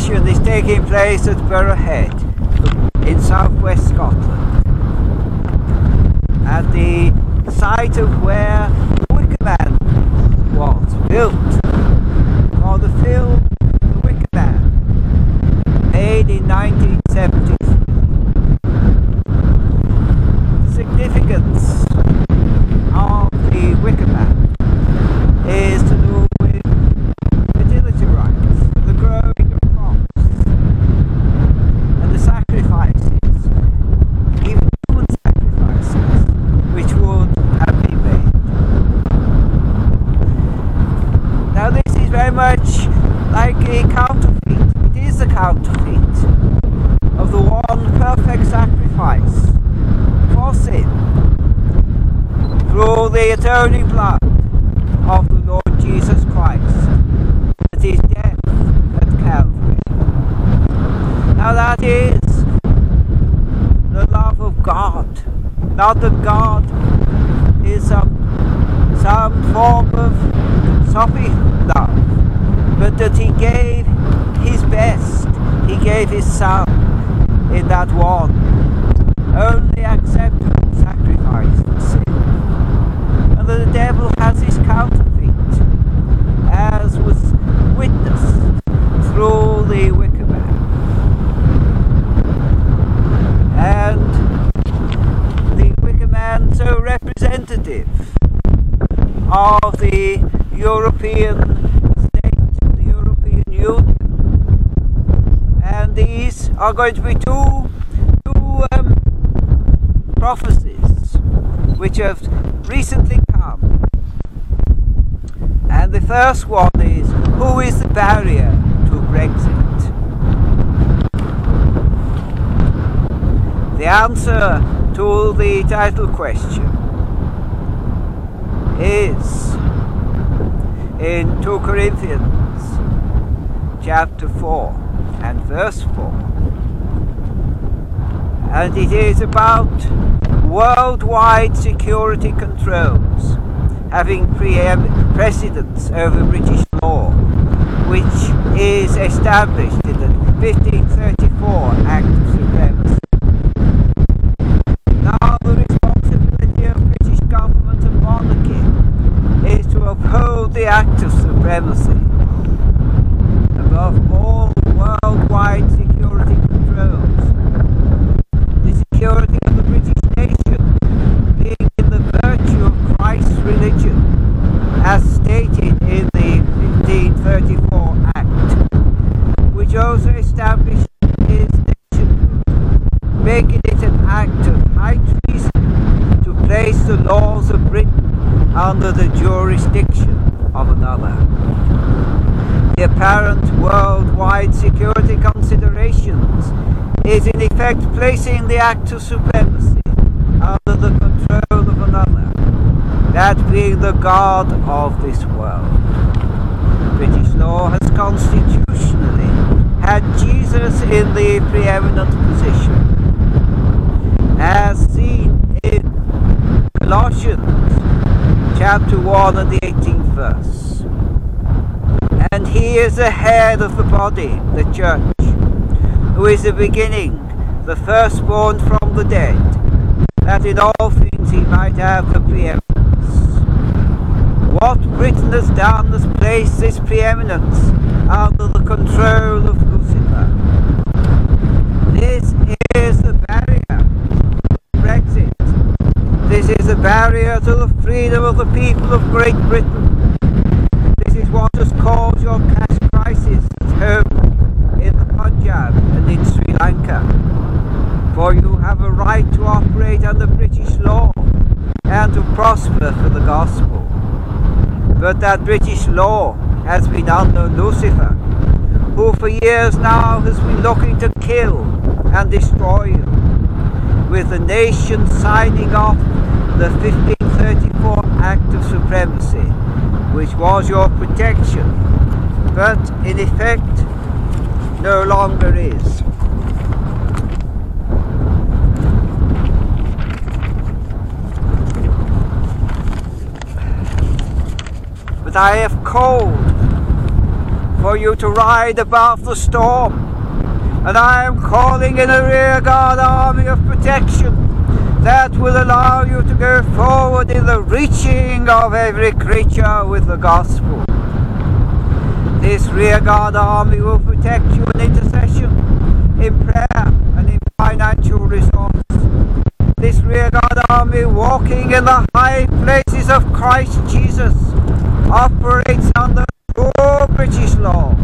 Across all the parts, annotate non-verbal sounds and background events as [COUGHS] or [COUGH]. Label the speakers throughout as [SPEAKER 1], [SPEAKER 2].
[SPEAKER 1] procession is taking place at Burrowhead in southwest Scotland. At the site of where Wicker Man was built for the film The Wicker Man, made in 1973. The significance of the Wicker Man is to do with fertility rites, the growing of crops, and the sacrifices, even human sacrifices, which would have been made. Now this is very much like a a of the one perfect sacrifice for sin. Through the atoning blood of the Lord Jesus Christ at his death at Calvary. Now that is the love of God, not that God is some, some form of soppy love, but that he gave his best, he gave his son in that one only acceptable sacrifice for sin. And that the devil has his counterfeit, as was witnessed through the wicker man. And the wicker man so representative of the European state, the European Union. And these are going to be two, two um, prophecies which have recently come. And the first one is who is the barrier to Brexit? The answer to the title question is in 2 Corinthians chapter 4 and verse 4. And it is about worldwide security controls having precedence over British law, which is established in the 1534 Act of Supremacy. Now the responsibility of British government and monarchy is to uphold the Act of Supremacy above all worldwide security controls. The security of the British nation being in the virtue of Christ's religion, as stated in the 1534 Act, which also established nationhood, making it an act of high treason to place the laws of Britain under the jurisdiction of another. The apparent worldwide security considerations is in effect placing the Act of Supremacy under the control of another, that being the God of this world. British law has constitutionally had Jesus in the preeminent position, as seen in Colossians chapter 1 and the 18th verse. And he is the head of the body, the church, who is the beginning, the firstborn from the dead, that in all things he might have the preeminence. What Britain has done has placed this preeminence under the control of Lucifer. This is the barrier. Brexit. This is the barrier to the freedom of the people of Great Britain. This is what has caused your cash crisis at home in the Punjab and in Sri Lanka. For you have a right to operate under British law and to prosper for the gospel. But that British law has been under Lucifer, who for years now has been looking to kill and destroy you, with the nation signing off the 1534 Act of Supremacy, which was your protection, but in effect no longer is. But I have called for you to ride above the storm. And I am calling in a rearguard army of protection that will allow you to go forward in the reaching of every creature with the gospel. This rearguard army will protect you in intercession, in prayer, and in financial resource. This rearguard army walking in the high places of Christ Jesus operates under true British law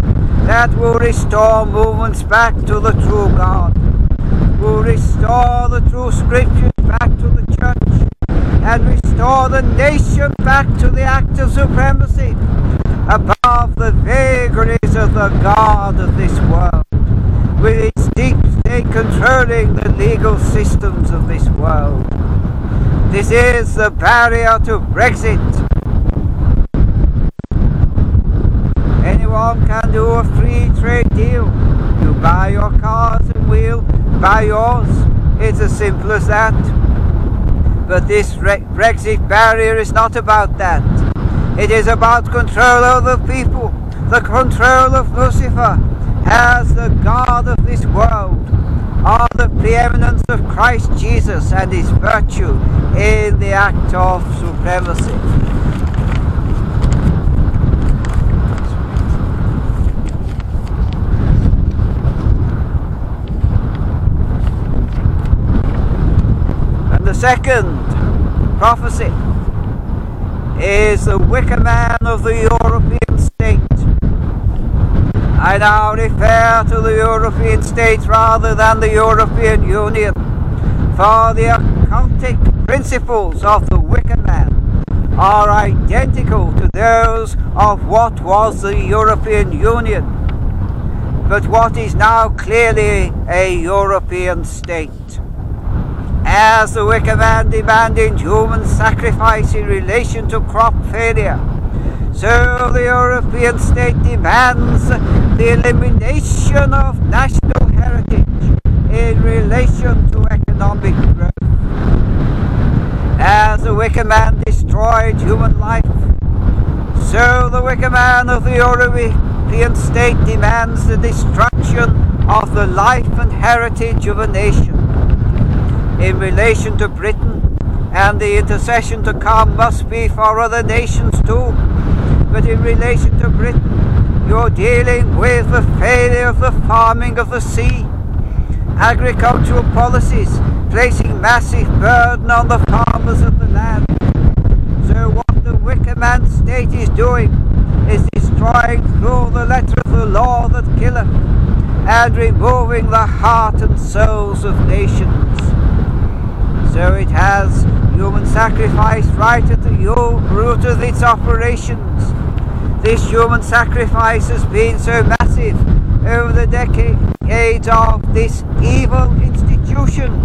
[SPEAKER 1] that will restore movements back to the true God, will restore the true scriptures back to the church, and restore the nation back to the act of supremacy above the vagaries of the God of this world, with its deep state controlling the legal systems of this world. This is the barrier to Brexit. Anyone can do a free trade deal. You buy your cars and we'll buy yours. It's as simple as that. But this Brexit barrier is not about that. It is about control the people, the control of Lucifer as the God of this world, are the preeminence of Christ Jesus and his virtue in the act of supremacy. Second prophecy is the wicker man of the European state. I now refer to the European states rather than the European Union, for the occultic principles of the wicker man are identical to those of what was the European Union, but what is now clearly a European state as the wicker man demanding human sacrifice in relation to crop failure. So the European state demands the elimination of national heritage in relation to economic growth. As the wicker man destroyed human life, so the wicker man of the European state demands the destruction of the life and heritage of a nation in relation to Britain, and the intercession to come must be for other nations too. But in relation to Britain, you're dealing with the failure of the farming of the sea, agricultural policies placing massive burden on the farmers of the land. So what the wicker man state is doing is destroying through the letter of the law that killeth and removing the heart and souls of nations. So it has human sacrifice right at the root of its operations. This human sacrifice has been so massive over the decades of this evil institution,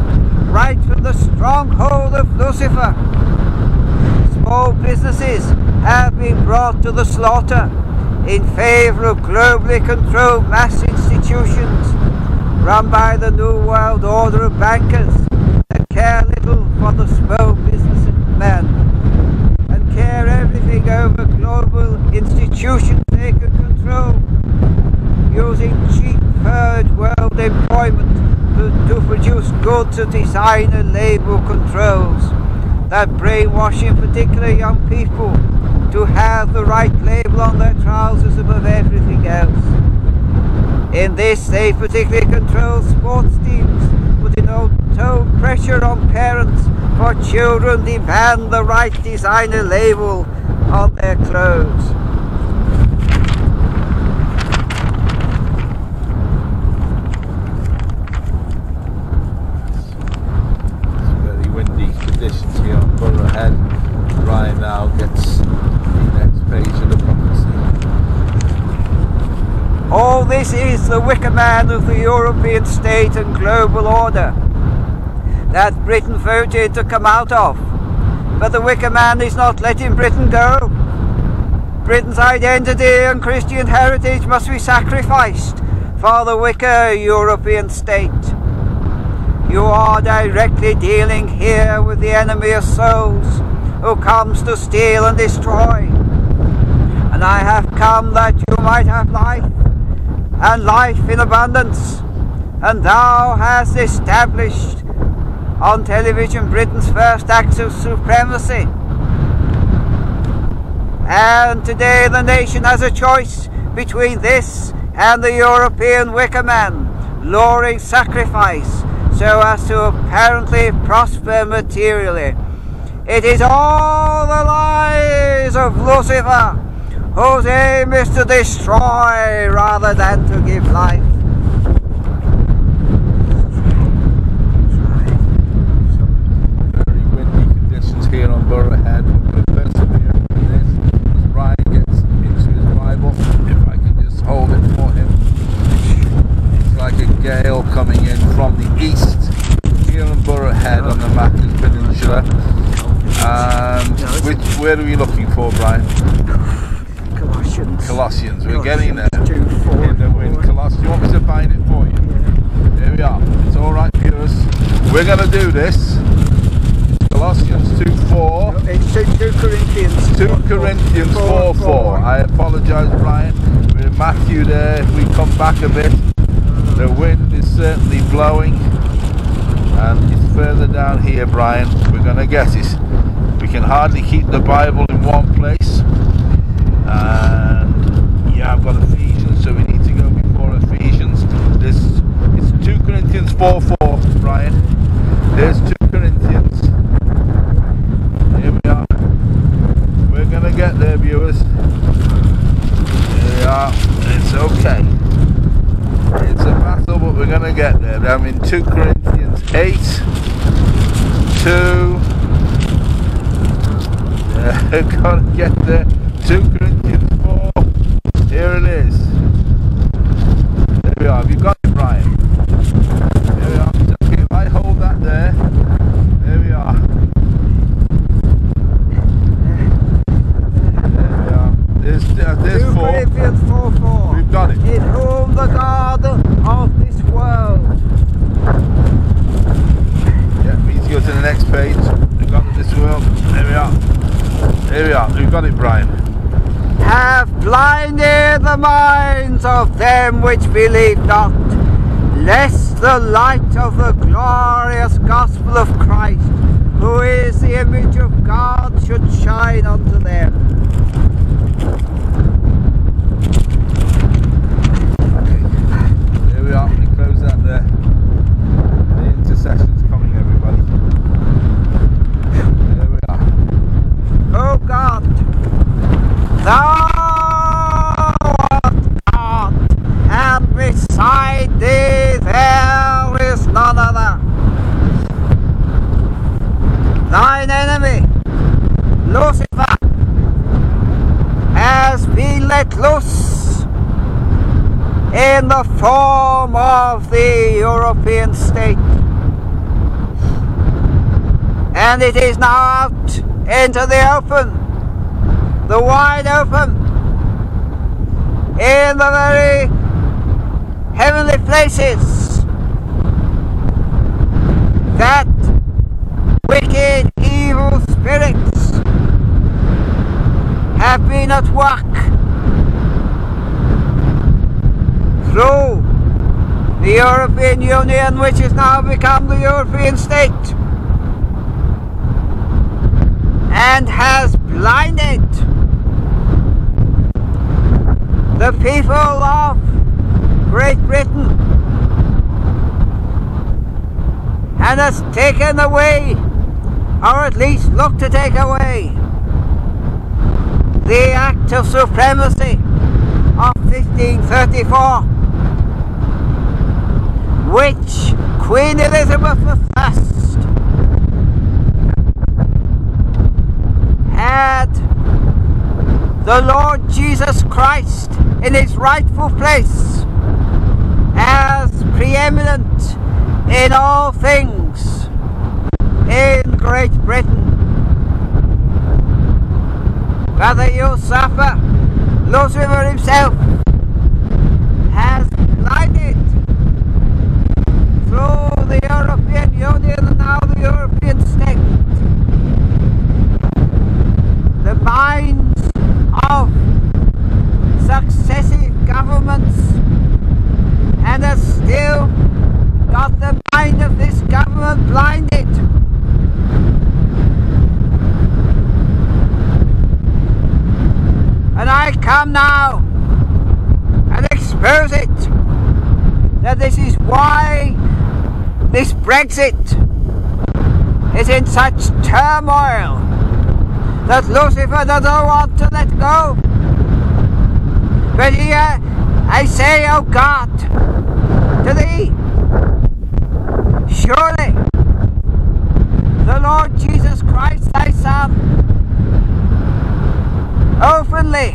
[SPEAKER 1] right from the stronghold of Lucifer. Small businesses have been brought to the slaughter in favour of globally controlled mass institutions run by the New World Order of bankers care little for the small businessmen and care everything over global institutions they can control, using cheap third world employment to, to produce goods and designer label controls that brainwash in particular young people to have the right label on their trousers above everything else. In this they particularly control sports teams, putting total pressure on parents for children demand the right designer label on their clothes.
[SPEAKER 2] It's very windy conditions here on Borough Head. Brian now gets the next page of the prophecy.
[SPEAKER 1] This is the wicker man of the European state and global order that Britain voted to come out of. But the wicker man is not letting Britain go. Britain's identity and Christian heritage must be sacrificed for the wicker European state. You are directly dealing here with the enemy of souls who comes to steal and destroy. And I have come that you might have life, and life in abundance. And thou hast established on television Britain's first act of supremacy. And today the nation has a choice between this and the European wicker man, luring sacrifice so as to apparently prosper materially. It is all the lies of Lucifer, whose aim is to destroy rather than to give life.
[SPEAKER 2] Very windy conditions here on Burrowhead. We're persevering in this as Brian gets into his Bible. If I can just hold it for him. It's like a gale coming in from the east here on Burrowhead on the Peninsula. Um, and which, where are we looking for, Brian?
[SPEAKER 1] Colossians.
[SPEAKER 2] Colossians. We're getting there.
[SPEAKER 1] Two, four,
[SPEAKER 2] In the wind. Colossians. You want me to find it for you? There we are. It's all right, viewers. We're going to do this. Colossians 2 4.
[SPEAKER 1] It's 2 Corinthians.
[SPEAKER 2] 2 Corinthians 4 4. I apologise, Brian. We're in Matthew there. If we come back a bit, the wind is certainly blowing. And it's further down here, Brian. We're going to get it. We can hardly keep the Bible in one place. And yeah, I've got Ephesians, so we need to go before Ephesians. This it's 2 Corinthians 4 4, Brian. There's 2 Corinthians. Here we are. We're gonna get there, viewers. Are. It's okay. It's a battle, but we're gonna get there. I'm in 2 Corinthians 8, 2. Yeah, [LAUGHS] gotta get there. 2 Corinthians 4. Here it is. There we are. Have you got it, Brian? There we are. It's okay if I hold that there. There we are. There we are. There's, uh,
[SPEAKER 1] 2
[SPEAKER 2] there's 4.
[SPEAKER 1] Corinthians 4 4.
[SPEAKER 2] We've got it.
[SPEAKER 1] In whom the God of this world
[SPEAKER 2] Yeah, we need to go to the next page. We've got this world. There we are. There we are. We've got it, Brian.
[SPEAKER 1] Have blinded the minds of them which believe not, lest the light of the glorious gospel of Christ, who is the image of God, should shine unto them.
[SPEAKER 2] There we are. We close that there. The intercession's coming, everybody. There we are.
[SPEAKER 1] O God, thou art God, and beside thee there is none other. Thine enemy, Lucifer, has been let loose in the form of the European state. And it is now out into the open, the wide open, in the very heavenly places. That wicked, evil spirits have been at work through the European Union, which has now become the European state and has blinded the people of Great Britain and has taken away, or at least looked to take away, the Act of Supremacy of 1534, which Queen Elizabeth I had the Lord Jesus Christ in his rightful place as preeminent in all things in Great Britain. Brother Yusafa, Lucifer himself, has blinded through the European Union and now the European state the minds of come now and expose it. That this is why this Brexit is in such turmoil that Lucifer doesn't want to let go. But here I say, O God, to thee, surely the Lord Jesus Christ, thy Son, openly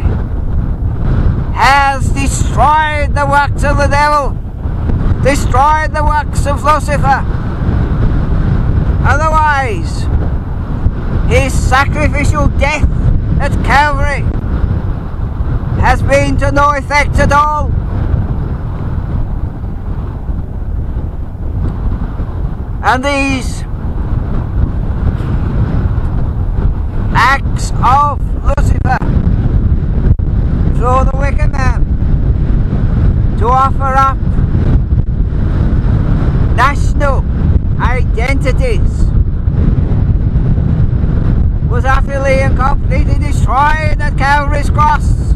[SPEAKER 1] has destroyed the works of the devil, destroyed the works of Lucifer. Otherwise, his sacrificial death at Calvary has been to no effect at all. And these acts of Lucifer through the wicker man to offer up national identities was utterly and completely destroyed at Calvary's cross.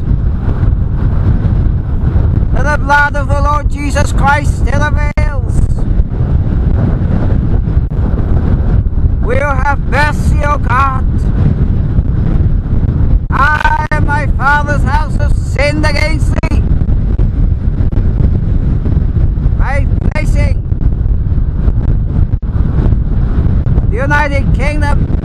[SPEAKER 1] And the blood of the Lord Jesus Christ still avails. We'll have mercy, O God. I and my father's house have sinned against thee. By placing the United Kingdom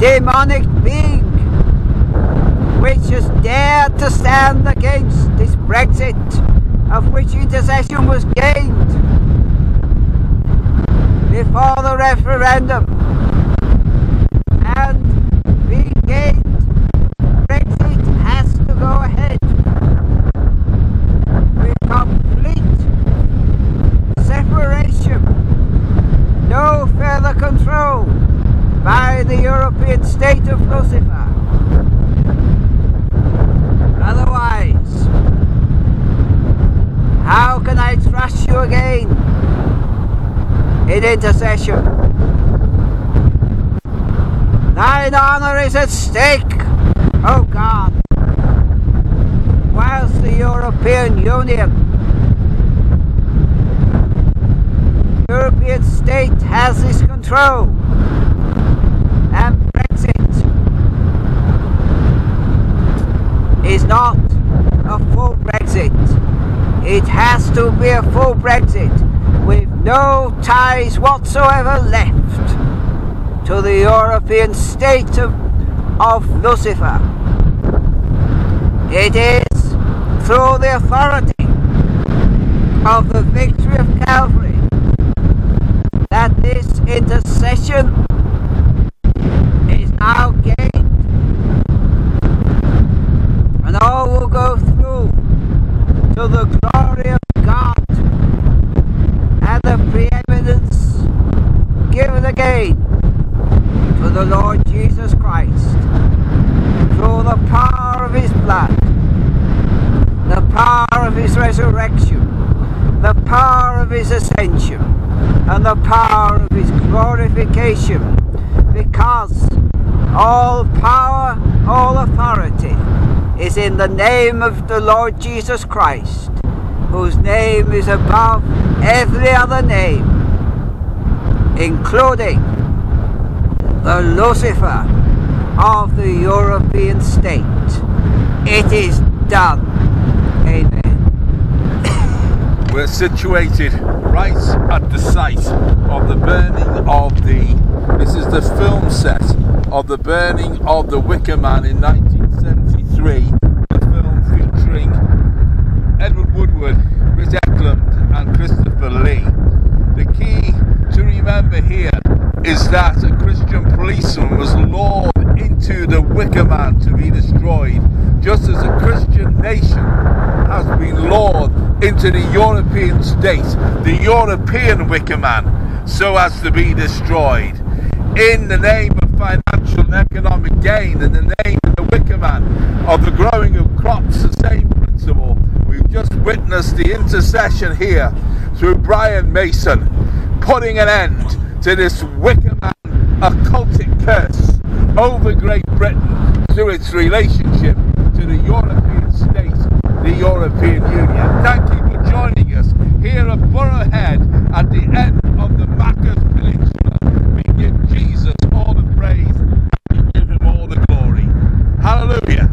[SPEAKER 1] demonic being which has dared to stand against this Brexit of which intercession was gained before the referendum and being gained Brexit has to go ahead because you again in intercession. Thine honour is at stake, O God, whilst the European Union, European state has this control, and Brexit is not a full Brexit. It has to be a full Brexit no ties whatsoever left to the European state of, of Lucifer. It is through the authority of the victory of Calvary that this intercession is now gained and all will go through to the glory of God and the preeminence given again to the Lord Jesus Christ through the power of his blood, the power of his resurrection, the power of his ascension, and the power of his glorification, because all power, all authority is in the name of the Lord Jesus Christ, whose name is above every other name, including the Lucifer of the European state. It is done. Amen. [COUGHS]
[SPEAKER 2] We're situated right at the site of the burning of the. This is the film set of the burning of the Wicker Man in 1973. The film featuring Edward Woodward, Chris Ekland, and Christopher Lee. The key to remember here is that a Christian policeman was lured into Man to be destroyed, just as a Christian nation has been lured into the European state, the European Wicker Man, so as to be destroyed. In the name of financial and economic gain, in the name of the Wicker Man, of the growing of crops, the same principle, we've just witnessed the intercession here through Brian Mason, putting an end to this Wicker Man occultic curse over Great Britain through its relationship to the European states, the European Union. Thank you for joining us here at Burrowhead at the end of the Machars Peninsula. We give Jesus all the praise and we give him all the glory. Hallelujah.